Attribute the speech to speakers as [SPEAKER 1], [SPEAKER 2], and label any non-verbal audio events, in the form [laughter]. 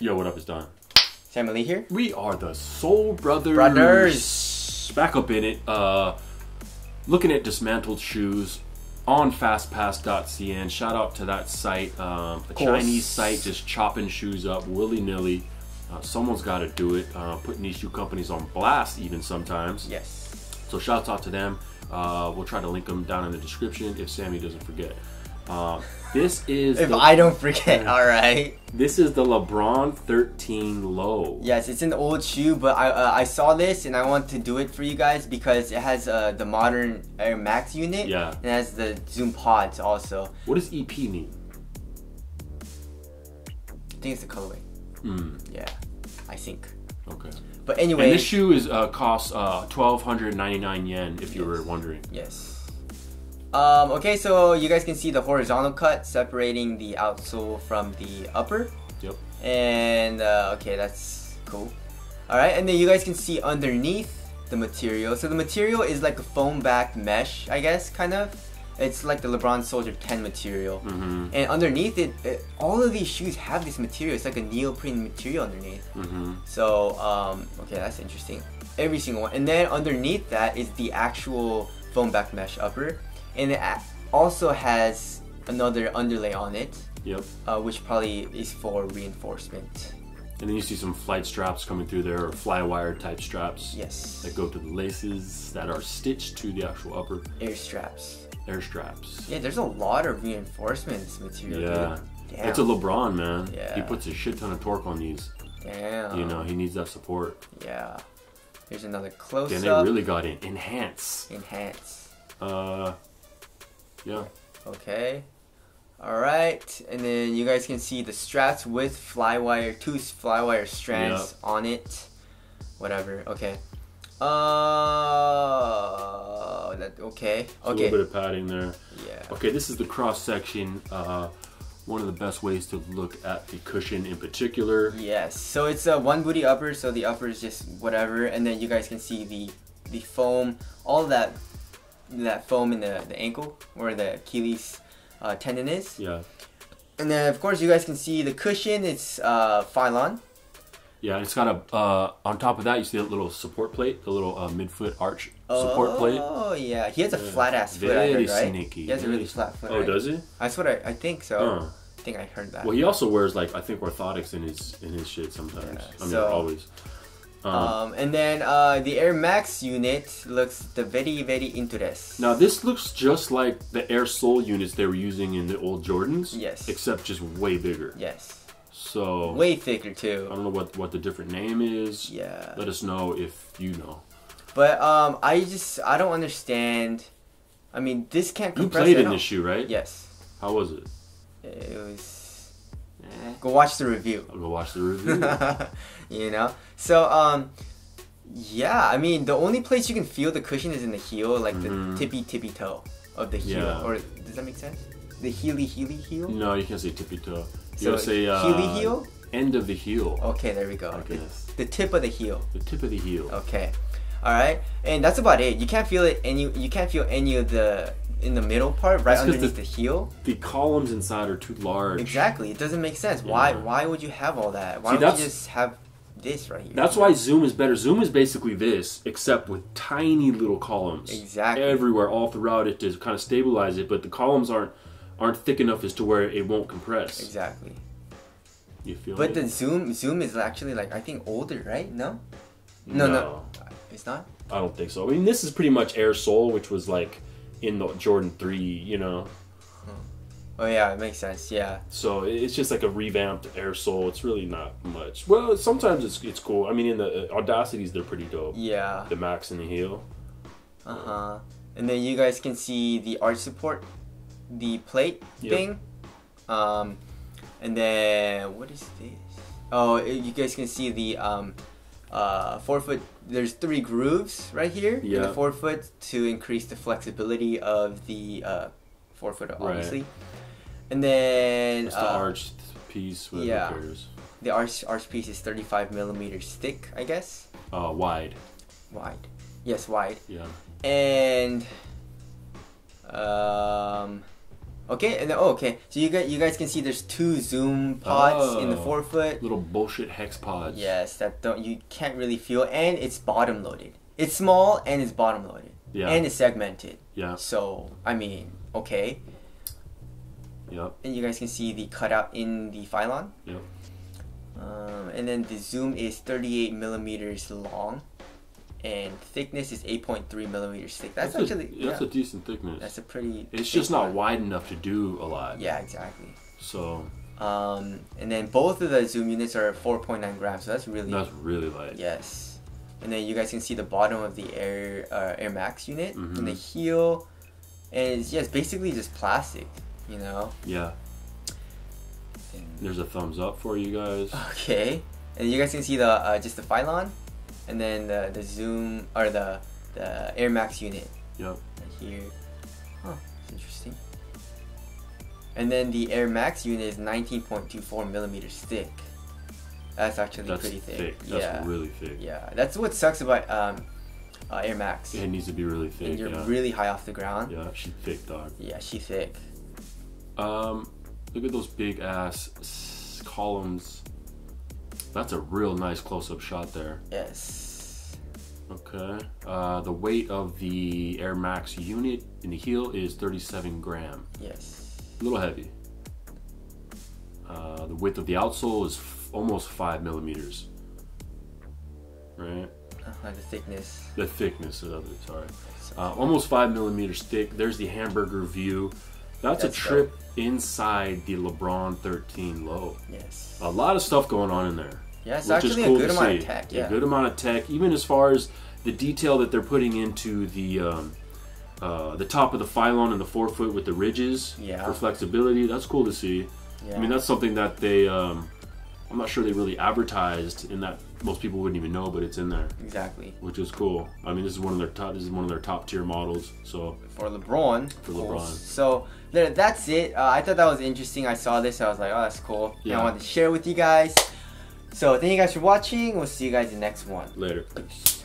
[SPEAKER 1] Yo, what up? It's Don.
[SPEAKER 2] Sam Lee here.
[SPEAKER 1] We are the Sole Brothers.
[SPEAKER 2] Brothers.
[SPEAKER 1] Back up in it. Uh, looking at dismantled shoes on fastpass.cn. Shout out to that site. Um, a. Chinese site just chopping shoes up willy nilly. Uh, someone's got to do it. Uh, putting these shoe companies on blast, even sometimes.
[SPEAKER 2] Yes.
[SPEAKER 1] So shouts out to them. Uh, we'll try to link them down in the description if Sammy doesn't forget. Uh, this is
[SPEAKER 2] If
[SPEAKER 1] the,
[SPEAKER 2] I don't forget, [laughs] all right.
[SPEAKER 1] this is the LeBron 13 low.
[SPEAKER 2] Yes, it's an old shoe, but I uh, I saw this and I want to do it for you guys because it has uh, the modern Air Max unit.
[SPEAKER 1] Yeah.
[SPEAKER 2] And it has the Zoom pods also.
[SPEAKER 1] What does EP mean?
[SPEAKER 2] I think it's the colorway.
[SPEAKER 1] Hmm.
[SPEAKER 2] Yeah, I think.
[SPEAKER 1] Okay.
[SPEAKER 2] But
[SPEAKER 1] And
[SPEAKER 2] anyway.
[SPEAKER 1] this shoe is uh, costs uh, 1,299 yen, if you were wondering.
[SPEAKER 2] Yes. Um, okay, so you guys can see the horizontal cut separating the outsole from the upper.
[SPEAKER 1] Yep.
[SPEAKER 2] And uh, okay, that's cool. All right, and then you guys can see underneath the material. So the material is like a foam back mesh, I guess, kind of. It's like the LeBron Soldier 10 material.
[SPEAKER 1] Mm-hmm.
[SPEAKER 2] And underneath it, it, all of these shoes have this material. It's like a neoprene material underneath.
[SPEAKER 1] Mm-hmm.
[SPEAKER 2] So, um, okay, that's interesting. Every single one. And then underneath that is the actual foam back mesh upper. And it also has another underlay on it,
[SPEAKER 1] Yep.
[SPEAKER 2] uh, which probably is for reinforcement.
[SPEAKER 1] And then you see some flight straps coming through there, or fly wire type straps
[SPEAKER 2] Yes.
[SPEAKER 1] that go to the laces that are stitched to the actual upper
[SPEAKER 2] Air straps.
[SPEAKER 1] air straps.
[SPEAKER 2] Yeah, there's a lot of reinforcements material.
[SPEAKER 1] Yeah.
[SPEAKER 2] Damn.
[SPEAKER 1] It's a LeBron, man.
[SPEAKER 2] Yeah.
[SPEAKER 1] He puts a shit ton of torque on these.
[SPEAKER 2] Damn.
[SPEAKER 1] You know, he needs that support.
[SPEAKER 2] Yeah. Here's another close
[SPEAKER 1] Then they really got it. Enhance.
[SPEAKER 2] Enhance.
[SPEAKER 1] Uh, yeah.
[SPEAKER 2] Okay. Alright, and then you guys can see the straps with flywire, two flywire strands
[SPEAKER 1] Yep.
[SPEAKER 2] on it. Whatever, okay. Uh, that, okay,
[SPEAKER 1] It's A little bit of padding there.
[SPEAKER 2] Yeah.
[SPEAKER 1] Okay, this is the cross section. Uh, one of the best ways to look at the cushion in particular.
[SPEAKER 2] Yes, so it's a one booty upper, so the upper is just whatever, and then you guys can see the the foam, all that that foam in the, the ankle or the Achilles uh, tendon is.
[SPEAKER 1] Yeah.
[SPEAKER 2] And then of course you guys can see the cushion, it's uh, Phylon.
[SPEAKER 1] Yeah, it's got a, uh, on top of that, you see a little support plate, the little uh, midfoot arch support plate.
[SPEAKER 2] Oh yeah, he has a
[SPEAKER 1] Yeah.
[SPEAKER 2] flat ass foot. I
[SPEAKER 1] Very
[SPEAKER 2] heard, right?
[SPEAKER 1] sneaky.
[SPEAKER 2] He has a really flat foot.
[SPEAKER 1] Oh,
[SPEAKER 2] right?
[SPEAKER 1] does he?
[SPEAKER 2] That's what I, I think so.
[SPEAKER 1] Huh.
[SPEAKER 2] I think I heard that.
[SPEAKER 1] Well, he also wears like I think orthotics in his in his shit sometimes.
[SPEAKER 2] Yeah,
[SPEAKER 1] I mean,
[SPEAKER 2] so-
[SPEAKER 1] always. Um,
[SPEAKER 2] um, and then uh, the Air Max unit looks the very very interest.
[SPEAKER 1] now this looks just like the Air Sole units they were using in the old Jordans.
[SPEAKER 2] Yes.
[SPEAKER 1] Except just way bigger.
[SPEAKER 2] Yes.
[SPEAKER 1] So
[SPEAKER 2] Way thicker too.
[SPEAKER 1] I don't know what what the different name is.
[SPEAKER 2] Yeah.
[SPEAKER 1] Let us know if you know.
[SPEAKER 2] But um, I just I don't understand. I mean, this can't
[SPEAKER 1] You played in this shoe, right?
[SPEAKER 2] Yes.
[SPEAKER 1] How was it?
[SPEAKER 2] It was. Eh, Go watch the review.
[SPEAKER 1] I'll go watch the review. [laughs]
[SPEAKER 2] you know. So um, yeah. I mean, the only place you can feel the cushion is in the heel, like
[SPEAKER 1] Mhm.
[SPEAKER 2] the tippy tippy toe of the heel.
[SPEAKER 1] Yeah.
[SPEAKER 2] Or does that make sense? The heely heely heel.
[SPEAKER 1] no, you can't say tippy toe. You
[SPEAKER 2] So
[SPEAKER 1] say uh,
[SPEAKER 2] heely heel.
[SPEAKER 1] end of the heel.
[SPEAKER 2] Okay, there we go.
[SPEAKER 1] I
[SPEAKER 2] The,
[SPEAKER 1] guess.
[SPEAKER 2] the tip of the heel.
[SPEAKER 1] The tip of the heel.
[SPEAKER 2] Okay. All right, and that's about it. You can't feel it any. You can't feel any of the in the middle part, right underneath
[SPEAKER 1] the-
[SPEAKER 2] the heel.
[SPEAKER 1] The columns inside are too large.
[SPEAKER 2] Exactly. It doesn't make sense. Why?
[SPEAKER 1] Yeah.
[SPEAKER 2] Why would you have all that? Why
[SPEAKER 1] See,
[SPEAKER 2] don't you just have this right here?
[SPEAKER 1] That's why Zoom is better. Zoom is basically this, except with tiny little columns
[SPEAKER 2] Exactly.
[SPEAKER 1] everywhere, all throughout it to kind of stabilize it. But the columns aren't aren't thick enough as to where it won't compress.
[SPEAKER 2] Exactly.
[SPEAKER 1] You feel
[SPEAKER 2] But
[SPEAKER 1] me?
[SPEAKER 2] the zoom zoom is actually like I think older, right? No, no, no. it's not.
[SPEAKER 1] I don't think so. I mean, this is pretty much Air Sole, which was like in the Jordan Three, you know.
[SPEAKER 2] Oh yeah, it makes sense. Yeah.
[SPEAKER 1] So it's just like a revamped Air sole. It's really not much. Well, sometimes it's it's cool. I mean, in the uh, Audacities, they're pretty dope.
[SPEAKER 2] Yeah.
[SPEAKER 1] The Max and the heel.
[SPEAKER 2] Uh huh. And then you guys can see the arch support, the plate
[SPEAKER 1] Yep.
[SPEAKER 2] thing. Um, and then what is this? Oh, you guys can see the um, uh, forefoot. There's three grooves right here in
[SPEAKER 1] Yeah.
[SPEAKER 2] the forefoot to increase the flexibility of the uh, forefoot, obviously. And then
[SPEAKER 1] It's the
[SPEAKER 2] uh,
[SPEAKER 1] arched piece with
[SPEAKER 2] yeah.
[SPEAKER 1] repairs.
[SPEAKER 2] the arch arch piece is 35 millimeters thick, I guess,
[SPEAKER 1] Uh, wide.
[SPEAKER 2] wide. Yes, wide.
[SPEAKER 1] Yeah.
[SPEAKER 2] And Um, okay, and then, oh, okay. So you guys, you guys can see there's two zoom pods in the
[SPEAKER 1] Oh.
[SPEAKER 2] forefoot.
[SPEAKER 1] Little bullshit hex pods.
[SPEAKER 2] Yes, that don't you can't really feel, and it's bottom loaded. It's small and it's bottom loaded,
[SPEAKER 1] Yeah.
[SPEAKER 2] and it's segmented.
[SPEAKER 1] yeah.
[SPEAKER 2] So I mean, okay,
[SPEAKER 1] Yep.
[SPEAKER 2] and you guys can see the cutout in the Phylon.
[SPEAKER 1] Yep.
[SPEAKER 2] Um, and then the zoom is 38 millimeters long, and thickness is 8.3 millimeters thick. That's,
[SPEAKER 1] a,
[SPEAKER 2] actually yeah,
[SPEAKER 1] that's a decent thickness.
[SPEAKER 2] that's a pretty.
[SPEAKER 1] it's just not
[SPEAKER 2] one.
[SPEAKER 1] wide enough to do a lot.
[SPEAKER 2] Yeah, exactly.
[SPEAKER 1] So
[SPEAKER 2] Um, and then both of the zoom units are 4.9 grams, so that's really
[SPEAKER 1] that's really light.
[SPEAKER 2] yes. And then you guys can see the bottom of the Air uh, Air Max unit
[SPEAKER 1] Mhm.
[SPEAKER 2] and the heel, and it's, yeah, it's basically just plastic, you know.
[SPEAKER 1] Yeah.
[SPEAKER 2] And-
[SPEAKER 1] There's a thumbs up for you guys. [laughs]
[SPEAKER 2] Okay, and you guys can see the uh, just the Phylon, and then the the zoom or the the Air Max unit
[SPEAKER 1] Yep.
[SPEAKER 2] right here. Huh, that's interesting. And then the Air Max unit is 19.24 millimeters thick. That's actually
[SPEAKER 1] That's
[SPEAKER 2] pretty thick.
[SPEAKER 1] thick. That's
[SPEAKER 2] yeah,
[SPEAKER 1] really thick.
[SPEAKER 2] yeah. That's what sucks about um, uh, Air Max.
[SPEAKER 1] It needs to be really thick.
[SPEAKER 2] and you're
[SPEAKER 1] Yeah.
[SPEAKER 2] really high off the ground.
[SPEAKER 1] yeah. She's thick, dog.
[SPEAKER 2] Yeah, she's thick.
[SPEAKER 1] Um, look at those big ass columns. That's a real nice close up shot there.
[SPEAKER 2] Yes.
[SPEAKER 1] Okay. Uh, the weight of the Air Max unit in the heel is 37 gram.
[SPEAKER 2] Yes.
[SPEAKER 1] A little heavy. Uh, the width of the outsole is f- almost five millimeters. Right.
[SPEAKER 2] Uh, the thickness.
[SPEAKER 1] The thickness of it. Sorry. Uh, almost five millimeters thick. There's the hamburger view. That's,
[SPEAKER 2] That's
[SPEAKER 1] a trip inside the LeBron 13 low.
[SPEAKER 2] Yes.
[SPEAKER 1] A lot of stuff going on in there.
[SPEAKER 2] Yeah, it's actually
[SPEAKER 1] cool
[SPEAKER 2] a good amount
[SPEAKER 1] see.
[SPEAKER 2] of tech.
[SPEAKER 1] A
[SPEAKER 2] Yeah.
[SPEAKER 1] good amount of tech, even as far as the detail that they're putting into the um, uh, the top of the phylon and the forefoot with the ridges
[SPEAKER 2] Yeah.
[SPEAKER 1] for flexibility. That's cool to see.
[SPEAKER 2] yeah.
[SPEAKER 1] I mean, that's something that they. Um, I'm not sure they really advertised in that most people wouldn't even know, but it's in there,
[SPEAKER 2] exactly.
[SPEAKER 1] which is cool. I mean, this is one of their top. This is one of their top tier models. So
[SPEAKER 2] for LeBron.
[SPEAKER 1] For. LeBron.
[SPEAKER 2] So there, that's it. Uh, I thought that was interesting. I saw this. I was like, oh, that's cool. And
[SPEAKER 1] Yeah.
[SPEAKER 2] I wanted to share with you guys. So thank you guys for watching. We'll see you guys in the next one.
[SPEAKER 1] later.
[SPEAKER 2] Peace.